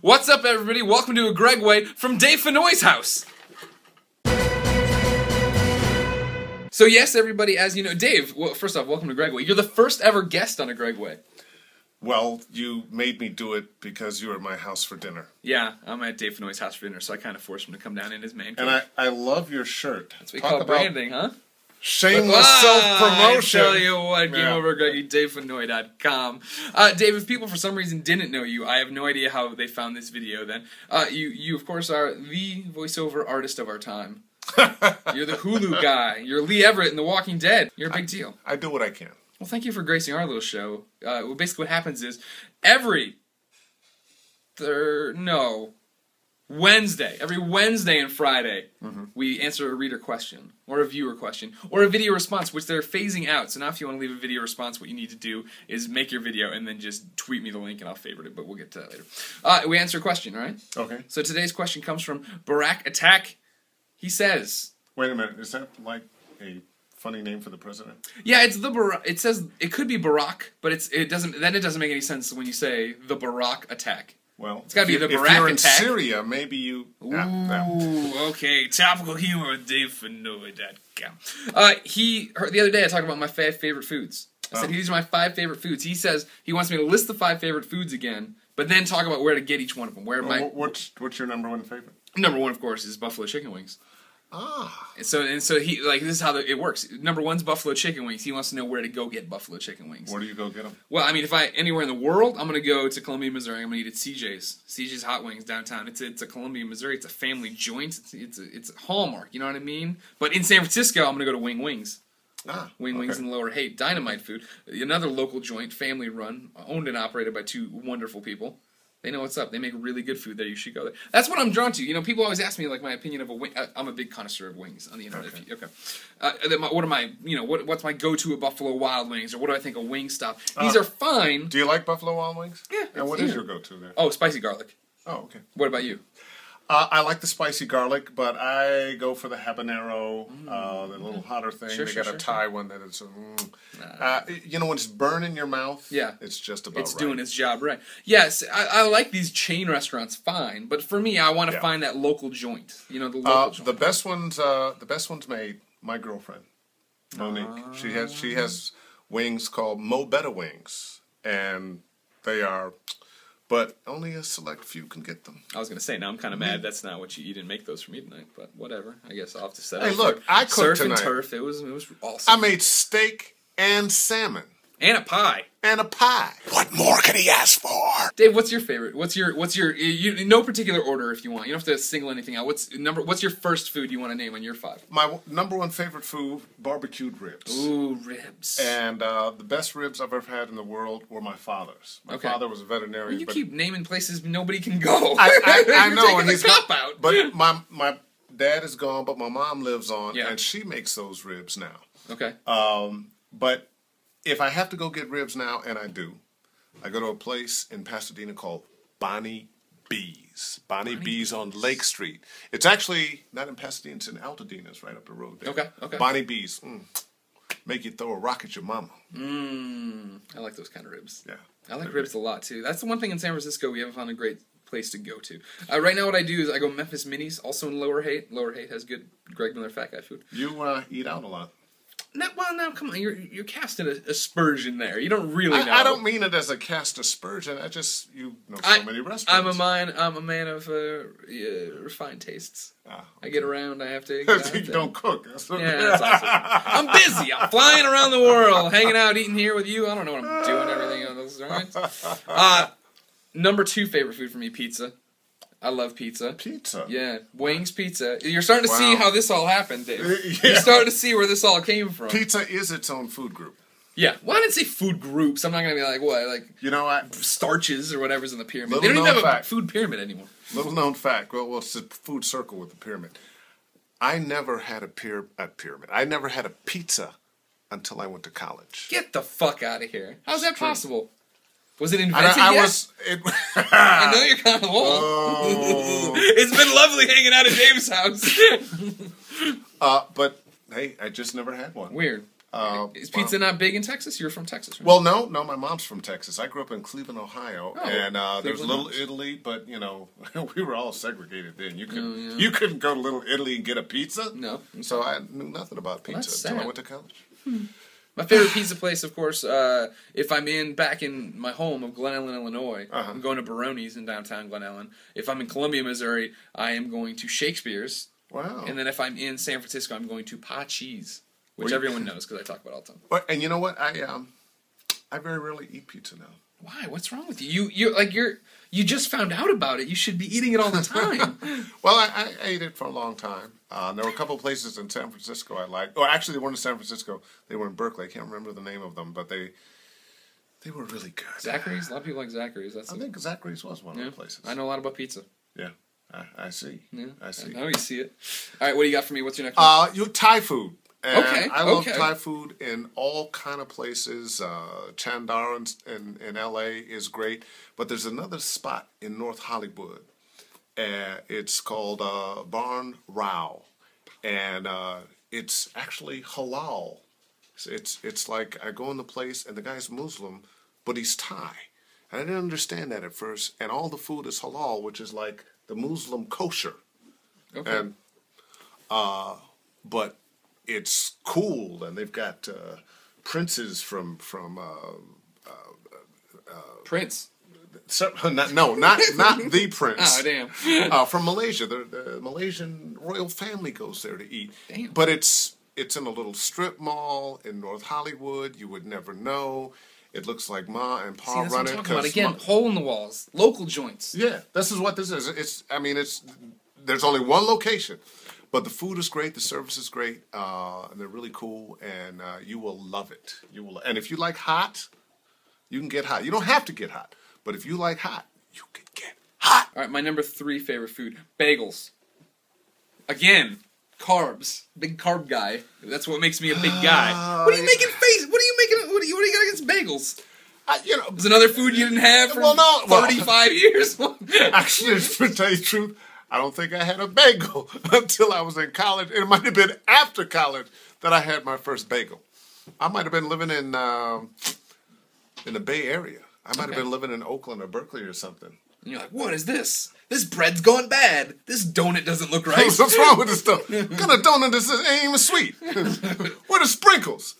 What's up, everybody? Welcome to a Greg Way from Dave Fennoy's house. So yes, everybody, as you know, Dave. Well, first off, welcome to Greg Way. You're the first ever guest on a Greg Way. Well, you made me do it because you were at my house for dinner. Yeah, I'm at Dave Fennoy's house for dinner, so I kind of forced him to come down in his man cave. And I, I love your shirt. That's what we Talk call about branding, huh? Shameless Ah, self-promotion. I tell you what, Game Yeah. GameOverGreggy, Uh, Dave, if people for some reason didn't know you, I have no idea how they found this video. Then, uh, you, you of course are the voiceover artist of our time. You're the Hulu guy. You're Lee Everett in The Walking Dead. You're a big deal. I do what I can. Well, thank you for gracing our little show. Uh, well, basically, what happens is every thir- no Wednesday, every Wednesday and Friday, we answer a reader question or a viewer question or a video response, which they're phasing out. So now, if you want to leave a video response, what you need to do is make your video and then just tweet me the link and I'll favorite it. But we'll get to that later. Uh, we answer a question, right? Okay. So today's question comes from Barack Attack. He says, Wait a minute. Is that like a funny name for the president? Yeah, it's the Barack. It says it could be Barack, but it's it doesn't. Then it doesn't make any sense when you say the Barack attack. Well, It's gotta be if you- the If Barack you're in attack. Syria, maybe you. Ooh, okay. Topical humor with DaveFennoy.com. Uh, he the other day I talked about my five favorite foods. I said Oh. these are my five favorite foods. He says he wants me to list the five favorite foods again, but then talk about where to get each one of them. Where my Well, what's what's your number one favorite? number one, of course, is buffalo chicken wings. Ah, And so and so he like this is how the, it works. Number one's buffalo chicken wings. He wants to know where to go get buffalo chicken wings. where do you go get them? Well, I mean, if I anywhere in the world, I'm gonna go to Columbia, Missouri. I'm gonna eat at CJ's. CJ's Hot Wings downtown. It's a, it's a Columbia, Missouri. It's a family joint. It's it's a, it's a hallmark. You know what I mean? But in San Francisco, I'm gonna go to Wing Wings. Ah, Wing okay. Wings in Lower Haight. Dynamite food. Another local joint, family run, owned and operated by two wonderful people. They know what's up. They make really good food there. You should go there. That's what I'm drawn to. You know, people always ask me like my opinion of a wing. I- I'm a big connoisseur of wings on the internet. Okay. If you, okay. Uh, my- what are my, you know, what, what's my go-to at Buffalo Wild Wings, or what do I think of Wingstop? These Uh, are fine. Do you like Buffalo Wild Wings? Yeah, And what it's- is your go-to there? Oh, spicy garlic. Oh, okay. What about you? Uh, I like the spicy garlic, but I go for the habanero, uh, the little hotter thing. Mm. Sure, they sure, got sure, a Thai one that is, mm, uh, you know, when it's burning your mouth. Yeah. it's just about. It's right. doing its job right. Yes, I, I like these chain restaurants fine, but for me, I want to Yeah. find that local joint. You know, the local Uh, joint. the best ones, uh, the best ones made. My girlfriend, Monique. She has she has wings called Mo Better Wings, and they are, but only a select few can get them. I was gonna say now I'm kind of mm-hmm. mad that's not what you you didn't make those for me tonight, but whatever. I guess I'll have to set Hey, up look, for I cooked surf and tonight. turf. It was it was awesome. I made steak and salmon and a pie. and a pie. What more could he ask for? Dave, what's your favorite? What's your what's your you, no particular order if you want. You don't have to single anything out. What's number? What's your first food you want to name on your five? My w- number one favorite food: barbecued ribs. Ooh, ribs. And uh, the best ribs I've ever had in the world were my father's. My Okay. father was a veterinarian. you but keep naming places nobody can go. I, I, I You're know, and the he's cop got- out. But my my dad is gone, but my mom lives on, Yeah. and she makes those ribs now. okay. Um, but if I have to go get ribs now, and I do, I go to a place in Pasadena called Bonnie B's. Bonnie, Bees on Lake Street. It's actually not in Pasadena; it's in Altadena. It's right up the road there. Okay, okay. Bonnie B's. Mm, make you throw a rock at your mama. Mmm. I like those kind of ribs. Yeah. I like ribs a lot too. That's the one thing in San Francisco we haven't found a great place to go to. Uh, right now, what I do is I go Memphis Minnie's, also in Lower Haight. Lower Haight has good Greg Miller Fat Guy food. You uh, eat out a lot. No, well, now come on, you're you're casting a aspersion there. You don't really know. I, I don't mean it as a cast aspersion. I just you know so I- many restaurants. I'm a man. I'm a man of uh, yeah, refined tastes. Ah, I get around. I have to. you don't cook. Yeah, awesome. I'm busy. I'm flying around the world, hanging out, eating here with you. I don't know what I'm doing. Everything on those joints. Uh, number two favorite food for me: pizza. I love pizza. Pizza. Yeah, wings pizza. You're starting to see how this all happened, Dave. Yeah. You're starting to see where this all came from. Pizza is its own food group. Yeah. Well, I didn't say food groups. I'm not gonna be like what, like You know, I, starches or whatever's in the pyramid. They don't even have a food pyramid anymore. little known fact. Well, well, it's a food circle with the pyramid. I never had a, a pyramid. I never had a pizza until I went to college. Get the fuck out of here. How's that true. possible? Was it invented I, I yet? was. It, I know you're kind of old. Oh. it's been lovely hanging out at Dave's house. uh, but hey, I just never had one. Weird. Uh, Is pizza not big in Texas? You're from Texas, right? Well, no, no. My mom's from Texas. I grew up in Cleveland, Ohio, Oh, and uh, there's Little. Italy, but you know, we were all segregated then. You couldn't, Oh, yeah. you couldn't go to Little Italy and get a pizza. No. So I knew nothing about pizza that's until I went to college. My favorite pizza place, of course, uh, if I'm in back in my home of Glen Ellyn, Illinois, Uh-huh. I'm going to Baroni's in downtown Glen Ellyn. If I'm in Columbia, Missouri, I am going to Shakespeare's. Wow. And then if I'm in San Francisco, I'm going to Patxi's, which you- everyone knows because I talk about it all the time. And you know what? I um, I very rarely eat pizza now. Why? What's wrong with you? You you like you're you just found out about it. You should be eating it all the time. Well, I, I ate it for a long time. Uh, there were a couple of places in San Francisco I liked. Or actually, they weren't in San Francisco. They were in Berkeley. I can't remember the name of them, but they they were really good. Zachary's. A lot of people like Zachary's. That's I a- think Zachary's was one yeah. of the places. I know a lot about pizza. Yeah, I, I see. Yeah, I see. I know you see it. All right, what do you got for me? What's your next one? Uh, you Thai food. And Okay, I love okay. Thai food in all kind of places. Uh, Chan Dara in, in, in L.A. is great, but there's another spot in North Hollywood. Uh, it's called uh, Barn Rao, and uh, it's actually halal. It's, it's it's like I go in the place and the guy's Muslim, but he's Thai. And I didn't understand that at first. And all the food is halal, which is like the Muslim kosher okay. and uh, but it's cool, and they've got uh, princes from from uh, Prince. so- not, no, not not the prince. Oh damn. Uh, from Malaysia, the, the Malaysian royal family goes there to eat. Damn. But it's it's in a little strip mall in North Hollywood. You would never know. It looks like Ma and Pa See, that's what run I'm it. talking Again, Ma- hole in the walls, local joints. Yeah, this is what this is. It's I mean it's there's only one location, but the food is great, the service is great, uh, and they're really cool, and uh, you will love it. You will, and if you like hot, you can get hot. You don't have to get hot, but if you like hot, you can get hot. All right, my number three favorite food: bagels. Again, carbs. Big carb guy. That's what makes me a big guy. Ah, what are you making face? What are you making? What do you, what do you got against bagels? I, you know, Is another food you didn't have for Well, no, well- 35 years? actually, to tell you the truth, I don't think I had a bagel until I was in college. It might have been after college that I had my first bagel. I might have been living in um, in the Bay Area. I might Okay. have been living in Oakland or Berkeley or something. and you're like, what is this? This bread's gone bad. This donut doesn't look right. What's wrong with this stuff? what kind of donut is this? Ain't even sweet. what are sprinkles?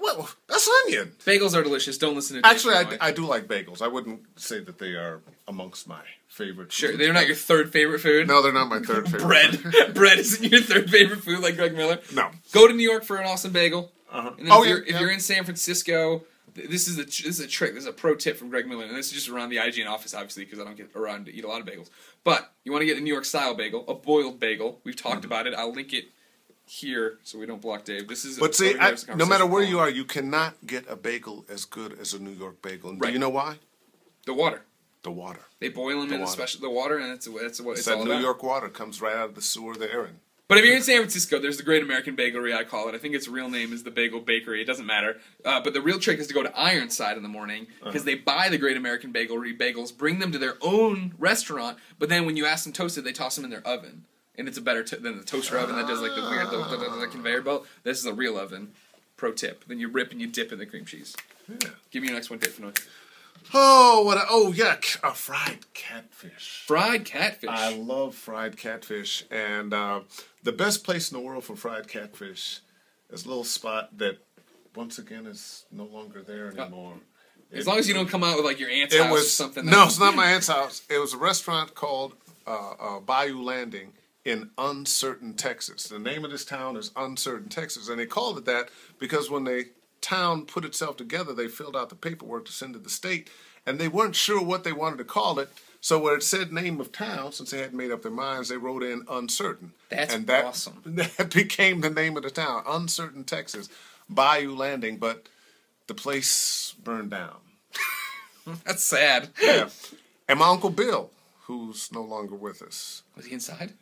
Well, that's onion. Bagels are delicious. Don't listen to Actually, I, I do like bagels. I wouldn't say that they are amongst my favorite. Sure, foods. they're not your third favorite food. No, they're not my third favorite. bread. bread isn't your third favorite food like Greg Miller. No. Go to New York for an awesome bagel. Uh-huh. And then Oh if, yeah. you're, if yeah. you're in San Francisco, th- this is a this is a trick. This is a pro tip from Greg Miller, and this is just around the IGN office, obviously, because I don't get around to eat a lot of bagels. But you want to get a New York style bagel, a boiled bagel. We've talked about it. I'll link it here so we don't block Dave. This is. But a, see, I, no matter where you are, you cannot get a bagel as good as a New York bagel. And Do Right. you know why? the water. The water. They boil them The in water. special the water, and that's that's what It's it's that all New about. York water comes right out of the sewer they're in. But if you're in San Francisco, there's the Great American Bakery, I call it. I think its real name is the Bagel Bakery. It doesn't matter. Uh, but the real trick is to go to Ironside in the morning because they buy the Great American Bakery bagels, bring them to their own restaurant, but then when you ask them toasted, they toss them in their oven. And it's a better than the toaster oven that does like the weird the, the, the, conveyor belt. This is a real oven. Pro tip. Then you rip and you dip in the cream cheese. Yeah. Give me your next one, Dave Fennoy. Oh, what a, oh yeah, c- a fried catfish. Fried catfish. I love fried catfish, and uh, the best place in the world for fried catfish is a little spot that, once again, is no longer there anymore. as long as you don't come out with like your aunt's It house was or something. no, that- it's not my aunt's house. It was a restaurant called uh, uh, Bayou Landing in Uncertain, Texas. The name of this town is Uncertain, Texas, and they called it that because when the town put itself together, they filled out the paperwork to send to the state, and they weren't sure what they wanted to call it. So where it said name of town, since they hadn't made up their minds, they wrote in uncertain. That's and that, awesome. That became the name of the town, Uncertain, Texas, Bayou Landing. But the place burned down. That's sad. Yeah. And my uncle Bill, who's no longer with us, Was he inside?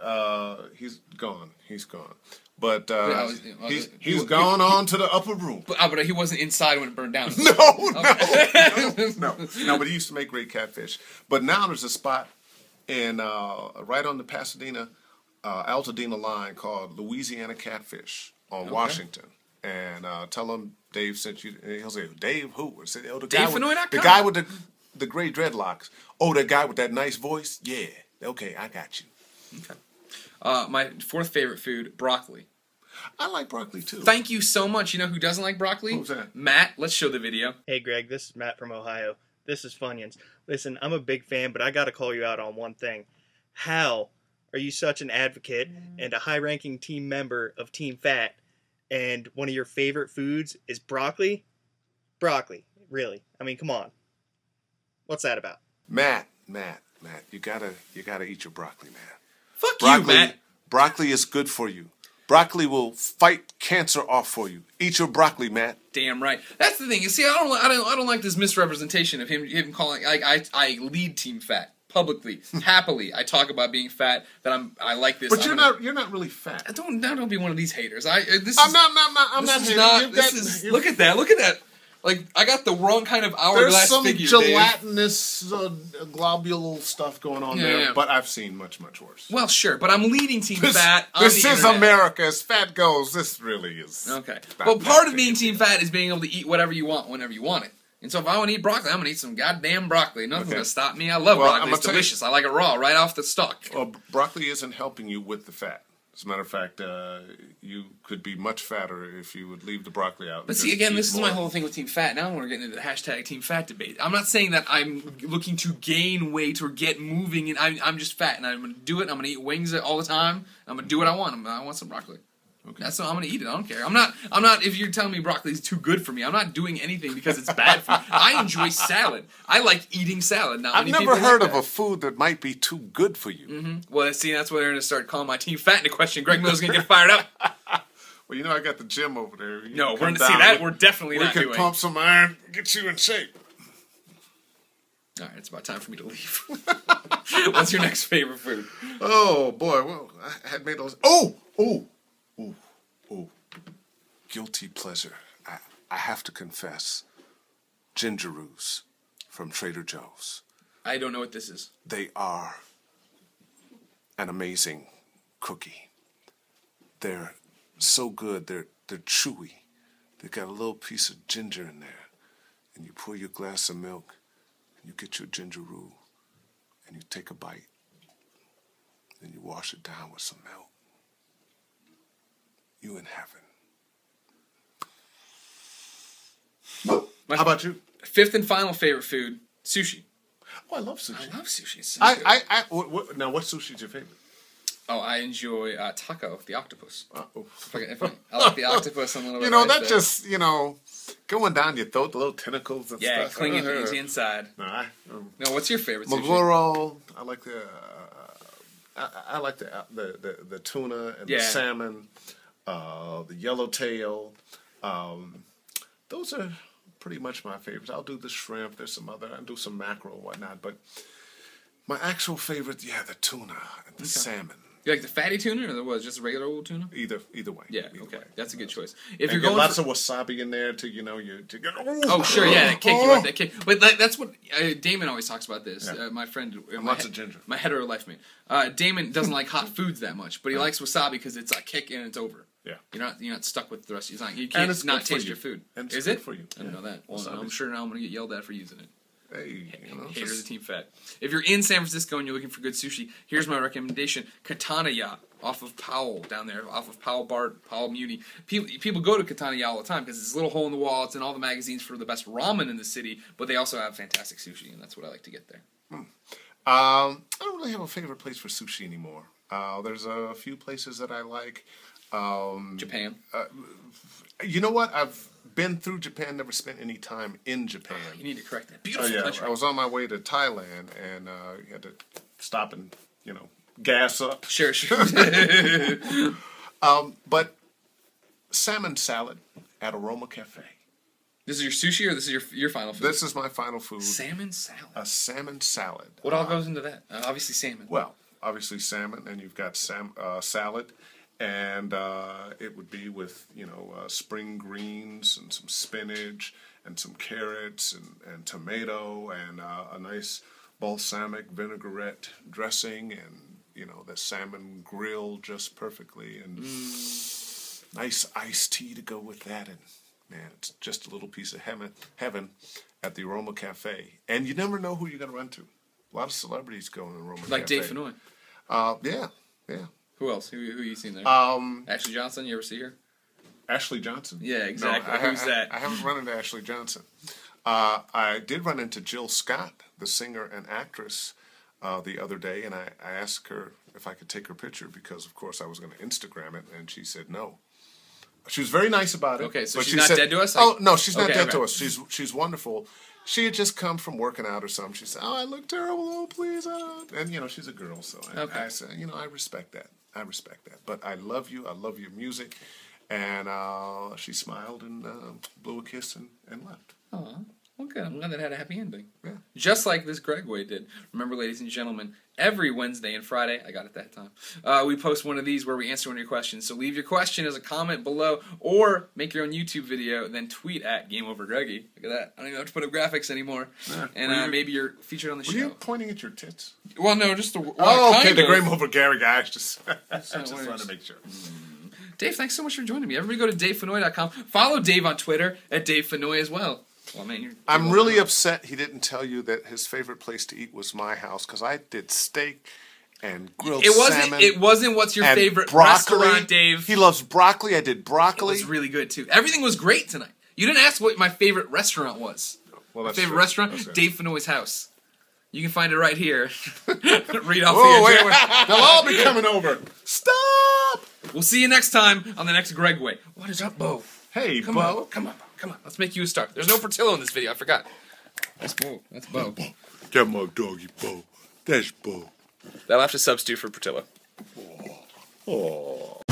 Uh, he's gone. He's gone. But uh, was- was- he's, he- he's he- gone on to the upper room. But, uh, but he wasn't inside when it burned down. No, no, no, no, no. But he used to make great catfish. But now there's a spot in uh, right on the Pasadena, uh, Altadena line called Louisiana Catfish on Washington, and uh, tell him Dave sent you. He'll say, Dave who? Say, oh, the guy, with, the guy with the the gray dreadlocks. Oh, the guy with that nice voice. Yeah. Okay, I got you. Okay. Uh, my fourth favorite food, broccoli. I like broccoli too. Thank you so much. You know who doesn't like broccoli? Who's that? Matt. Let's show the video. Hey Greg, this is Matt from Ohio. This is Funyuns. Listen, I'm a big fan, but I got to call you out on one thing. How are you such an advocate and a high ranking team member of Team Fat, and one of your favorite foods is broccoli? Broccoli, really? I mean, come on. What's that about? Matt, Matt, Matt, you gotta you gotta eat your broccoli, man. Fuck Broccoli, you, Matt. broccoli is good for you. Broccoli will fight cancer off for you. Eat your broccoli, Matt. Damn right. That's the thing. You see, I don't, I don't, I don't like this misrepresentation of him, him calling. Like, I, I lead Team Fat publicly, happily. I talk about being fat. That I'm, I like this. But I'm you're gonna- not you're not really fat. Don't, now don't be one of these haters. I. uh, This I'm is, not, not, not I'm This not is not. This got- is. Look at that. Look at that. Like I got the wrong kind of There's hourglass some figure. Gelatinous uh, globule stuff going on Yeah, there, yeah. but I've seen much much worse. Well, sure, but I'm leading Team Fat. on this the is internet. America. As fat goes, this really is. Okay. not Well, part of being Team Fat is being able to eat whatever you want whenever you want it. And so if I want to eat broccoli, I'm gonna eat some goddamn broccoli. Nothing's Okay. gonna stop me. I love Well, broccoli. I'ma It's tell you- delicious. I like it raw, right off the stalk. Well, broccoli isn't helping you with the fat. As a matter of fact, uh, you could be much fatter if you would leave the broccoli out. But see, again, this is my whole thing with Team Fat. Now we're getting into the hashtag Team Fat debate. I'm not saying that I'm looking to gain weight or get moving, and I'm, I'm just fat, and I'm gonna do it. I'm gonna eat wings all the time. I'm gonna do what I want. I'm, I want some broccoli. That's what I'm gonna eat it. I don't care. I'm not. I'm not. If you're telling me broccoli is too good for me, I'm not doing anything because it's bad for me. I enjoy salad. I like eating salad. Not I've never heard like of a food that might be too good for you. Mm-hmm. Well, see, that's why they're gonna start calling my team fat into question. Greg Miller's gonna get fired up. Well, you know, I got the gym over there. You No, we're gonna see that. we- We're definitely we not can doing. pump some iron, get you in shape. All right, it's about time for me to leave. What's your next favorite food? Oh boy, well, I had made those. Oh, oh. Guilty pleasure. I, I have to confess. Gingeroos from Trader Joe's. I don't know what this is. They are an amazing cookie. They're so good. They're they're chewy. They got a little piece of ginger in there, and you pour your glass of milk, and you get your ginger gingeroo, and you take a bite, and you wash it down with some milk. You in heaven. My How about you? fifth and final favorite food: sushi. Oh, I love sushi. I love sushi. It's so I, good. I, I, what, what, now, what sushi's your favorite? oh, I enjoy uh, taco, the octopus. Uh, oh. If I, if I, I like the octopus and a little bit You know, that there. just, you know, going down your throat, the little tentacles and yeah, stuff. clinging Uh, to the inside. No, I, um, No, what's your favorite sushi? Maguro, I like the, uh, I, I like the, uh, the, the, the tuna and Yeah. the salmon, uh, the yellowtail. Um, those are pretty much my favorites. I'll do the shrimp. There's some other. I'll do some mackerel whatnot. But my actual favorite, yeah, the tuna and the salmon. You like the fatty tuna or the what? Just regular old tuna? Either either way. Yeah, either okay, way. that's a good choice. If And you're going lots for, of wasabi in there to you know you to get. Oh sure, yeah, that kick you with that kick. But that, that's what uh, Damon always talks about. This, Yeah. uh, my friend, uh, my, lots of ginger. my hetero life mate. Uh, Damon doesn't like hot foods that much, but he likes wasabi because it's a kick and it's over. Yeah. You're not you're not stuck with the rest. Of your You can't it's not taste you. your food. And it's Is it for you. I didn't know that. Well, Wasabi's- I'm sure now I'm gonna get yelled at for using it. Hey, you know, Haters just- Team Fat. If you're in San Francisco and you're looking for good sushi, here's my recommendation: Katana Ya off of Powell down there, off of Powell Bart, Powell Muni. People people go to Katana Ya all the time because it's this little hole in the wall. It's in all the magazines for the best ramen in the city, but they also have fantastic sushi, and that's what I like to get there. Um, I don't really have a favorite place for sushi anymore. Uh, there's a few places that I like. Um, Japan. you know what? I've been through Japan, never spent any time in Japan. You need to correct that. Oh, Beautiful yeah, country. I was on my way to Thailand and uh, had to stop and you know gas up. Sure, sure. But salmon salad at Aroma Cafe. this is your sushi, or this is your your final food? This is my final food. salmon salad. A salmon salad. What all goes into that? Uh, obviously salmon. Well, obviously salmon, and you've got sam- uh, salad, and uh, it would be with you know uh, spring greens and some spinach and some carrots and, and tomato and uh, a nice balsamic vinaigrette dressing and you know the salmon grilled just perfectly and nice iced tea to go with that, and man, it's just a little piece of heaven, heaven at the Aroma Cafe. And you never know who you're going to run to. A lot of celebrities go in the Aroma Like Cafe. Like Dave Fennoy. Uh, yeah, yeah. Who else? Who who you seen there? Um, Ashley Johnson. You ever see her? Ashley Johnson. Yeah, exactly. No, I, Who's I- that? I haven't run into Ashley Johnson. Uh, I did run into Jill Scott, the singer and actress, uh, the other day, and I, I asked her if I could take her picture because, of course, I was going to Instagram it, and she said no. She was very nice about it. Okay, so but she's she not said- dead to us? Oh no, she's not Okay, dead okay. to us. She's she's wonderful. She had just come from working out or something. She said, "Oh, I look terrible. Oh, please." Uh. And you know, she's a girl, so I, Okay. I said, "You know, I respect that. I respect that. But I love you. I love your music." And uh, she smiled and uh, blew a kiss and, and left. Aw. Well, good. I'm glad that had a happy ending. Yeah. Just like this Greg Way did. Remember, ladies and gentlemen, every Wednesday and Friday, I got it that time, uh, we post one of these where we answer one of your questions. So leave your question as a comment below or make your own YouTube video, then tweet at Game Over Greggy. Look at that. I don't even have to put up graphics anymore. Yeah. And uh, you- maybe you're featured on the Were show. you pointing at your tits? Well, no, just the. Well, Oh, okay. The. Graham over Gary guy. I just, I just wanted to make sure. Dave, thanks so much for joining me. Everybody go to davefennoy.com. Follow Dave on Twitter at Dave Fennoy as well. Well, man, you're. I'm really upset he didn't tell you that his favorite place to eat was my house because I did steak and grilled It wasn't. salmon. It wasn't. What's your and favorite broccoli. restaurant, Dave? He loves broccoli. I did It broccoli. was really good too. Everything was great tonight. You didn't ask what my favorite restaurant was. well, My that's favorite true. restaurant, That's. Dave Fennoy's house. You can find it right here. Read off Whoa, the wait, wait. They'll all be coming over. Stop! We'll see you next time on the next Greg Way. What is up, Bo? Hey, Come Bo. on, come on, come on. Let's make you a star. There's no Portillo in this video. I forgot. That's Bo. That's Bo. Get my doggy, Bo. That's Bo. That'll have to substitute for Portillo. Oh.